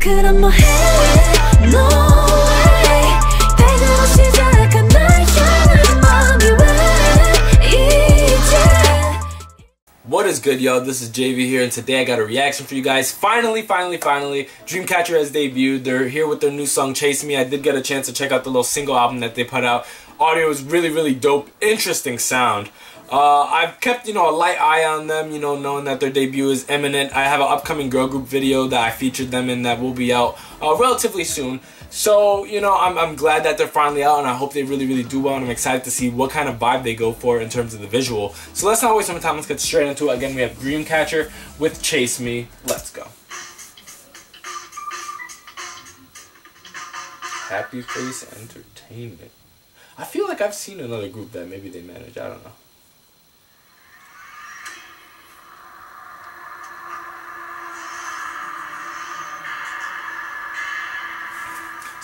그럼 뭐해 No way 배그로 시작한 날 향한 마음이 왜 이제 What is good, yo? This is JV here, and today I got a reaction for you guys. Finally, finally, finally, Dreamcatcher has debuted. They're here with their new song, Chase Me. I did get a chance to check out the little single album that they put out. Audio is really, really dope. Interesting sound. Uh, I've kept, you know, a light eye on them, you know, knowing that their debut is imminent. I have an upcoming girl group video that I featured them in that will be out uh, relatively soon. So, you know, I'm, I'm glad that they're finally out and I hope they really, really do well. And I'm excited to see what kind of vibe they go for in terms of the visual. So let's not waste some time. Let's get straight into it. Again, we have Dreamcatcher with Chase Me. Let's go. Happy Face Entertainment. I feel like I've seen another group that maybe they manage. I don't know.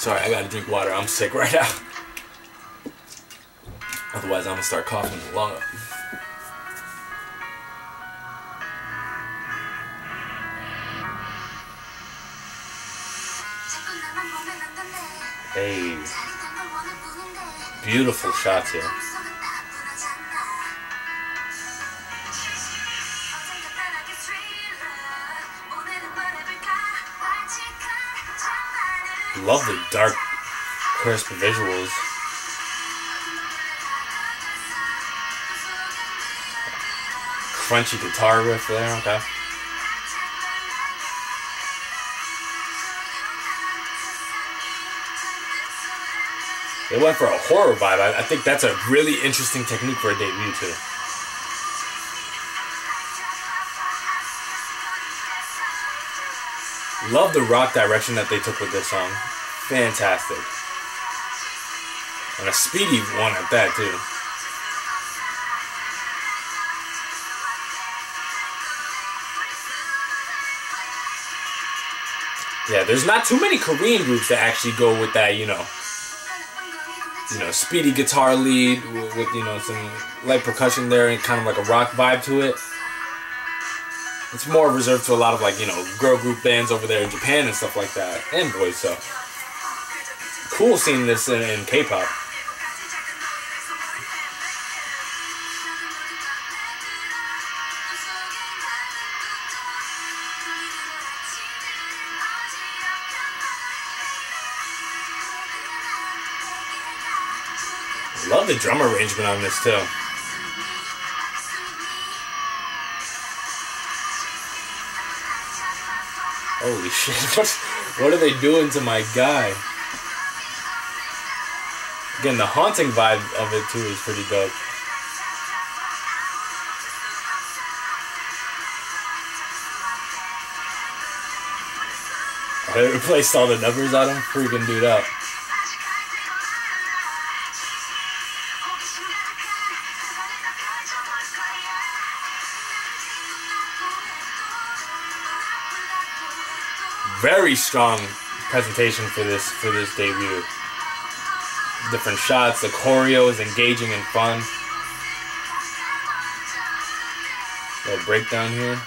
Sorry, I gotta drink water. I'm sick right now. Otherwise, I'm gonna start coughing the lung up. Hey, beautiful shots here. Love the dark, crisp visuals. Crunchy guitar riff there, okay. They went for a horror vibe. I, I think that's a really interesting technique for a debut, too. Love the rock direction that they took with this song. Fantastic. And a speedy one at that, too. Yeah, there's not too many Korean groups that actually go with that, you know, you know, speedy guitar lead with, with, you know some light percussion there and kind of like a rock vibe to it. It's more reserved to a lot of like you know girl group bands over there in Japan and stuff like that, and boys. So cool seeing this in, in K-pop. Love the drum arrangement on this too. Holy shit, what, what are they doing to my guy? Again, the haunting vibe of it too is pretty dope. They replaced all the numbers on him? Freaking dude up. Very strong presentation for this for this debut. Different shots, the choreo is engaging and fun. Little breakdown here.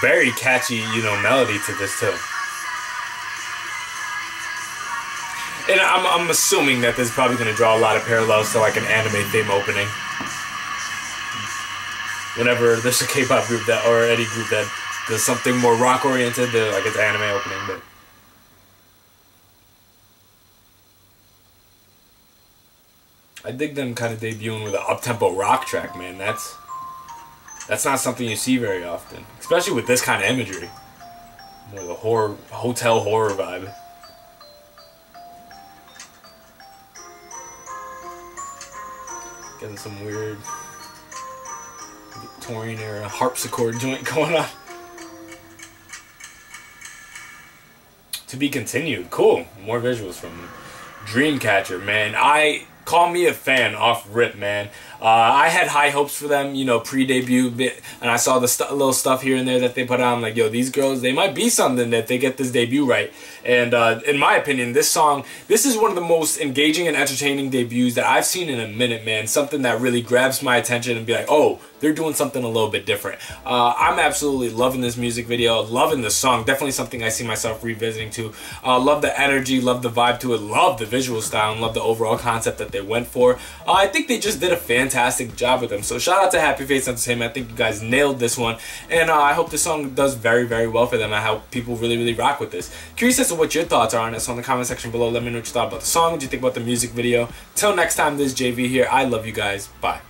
Very catchy, you know, melody to this too. And I'm, I'm assuming that this is probably going to draw a lot of parallels to like an anime theme opening. Whenever there's a K-pop group that or any group that does something more rock oriented, they're like it's anime opening, but. I dig them kind of debuting with an up-tempo rock track, man. That's that's not something you see very often, especially with this kind of imagery. More the horror, hotel horror vibe. Getting some weird Victorian era harpsichord joint going on. To be continued. Cool. More visuals from Dreamcatcher, man. I call me a fan off rip, man. Uh, I had high hopes for them, you know, pre-debut, bit, and I saw the st little stuff here and there that they put out. I'm like, yo, these girls, they might be something that they get this debut right. And uh, in my opinion, this song, this is one of the most engaging and entertaining debuts that I've seen in a minute, man. Something that really grabs my attention and be like, oh, they're doing something a little bit different. Uh, I'm absolutely loving this music video, loving the song. Definitely something I see myself revisiting to. Uh, love the energy, love the vibe to it, love the visual style, and love the overall concept that they went for. Uh, I think they just did a fantastic job with them. So shout out to Happy Face Entertainment. I think you guys nailed this one. And uh, I hope this song does very, very well for them. I hope people really, really rock with this. Curious as to what your thoughts are on it. So in the comment section below, let me know what you thought about the song. What do you think about the music video. Till next time, this is JV here. I love you guys. Bye.